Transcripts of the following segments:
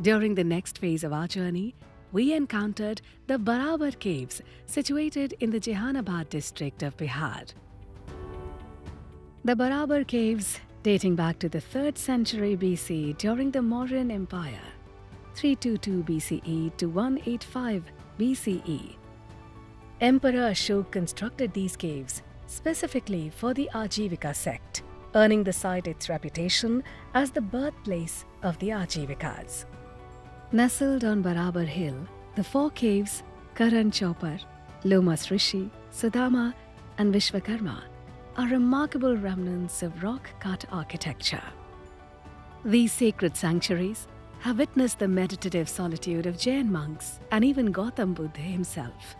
During the next phase of our journey, we encountered the Barabar Caves situated in the Jehanabad district of Bihar. The Barabar Caves, dating back to the 3rd century BC during the Mauryan Empire, 322 BCE to 185 BCE. Emperor Ashok constructed these caves specifically for the Ajivika sect, earning the site its reputation as the birthplace of the Ajivikas. Nestled on Barabar Hill, the four caves, Karan Chopar, Lomas Rishi, Sudama, and Vishwakarma, are remarkable remnants of rock cut architecture. These sacred sanctuaries have witnessed the meditative solitude of Jain monks and even Gautam Buddha himself.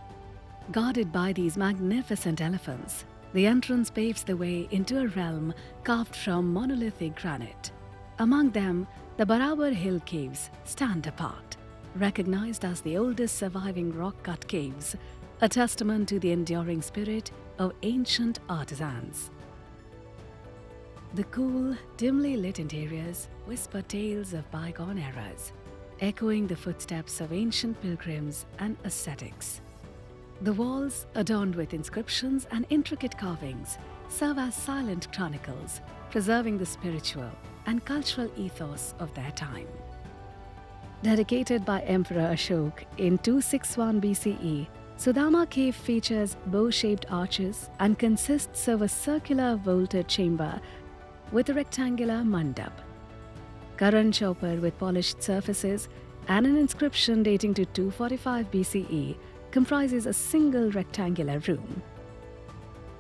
Guarded by these magnificent elephants, the entrance paves the way into a realm carved from monolithic granite. Among them, the Barabar Hill Caves stand apart, recognized as the oldest surviving rock cut caves, a testament to the enduring spirit of ancient artisans. The cool, dimly lit interiors whisper tales of bygone eras, echoing the footsteps of ancient pilgrims and ascetics. The walls, adorned with inscriptions and intricate carvings, serve as silent chronicles, preserving the spiritual and cultural ethos of their time. Dedicated by Emperor Ashok in 261 BCE, Sudama Cave features bow-shaped arches and consists of a circular vaulted chamber with a rectangular mandap. Karan Chopar with polished surfaces and an inscription dating to 245 BCE comprises a single rectangular room.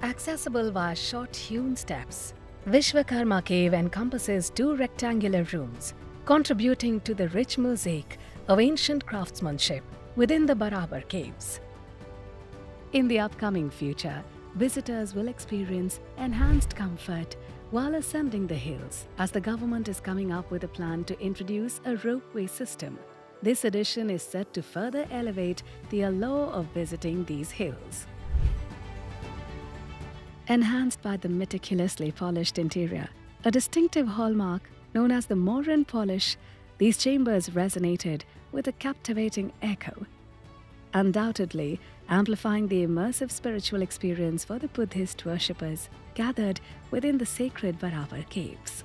Accessible via short hewn steps, Vishwakarma Cave encompasses two rectangular rooms, contributing to the rich mosaic of ancient craftsmanship within the Barabar Caves. In the upcoming future, visitors will experience enhanced comfort while ascending the hills as the government is coming up with a plan to introduce a ropeway system. This addition is set to further elevate the allure of visiting these hills. Enhanced by the meticulously polished interior, a distinctive hallmark known as the Mauryan polish, these chambers resonated with a captivating echo undoubtedly amplifying the immersive spiritual experience for the Buddhist worshippers gathered within the sacred Barabar caves.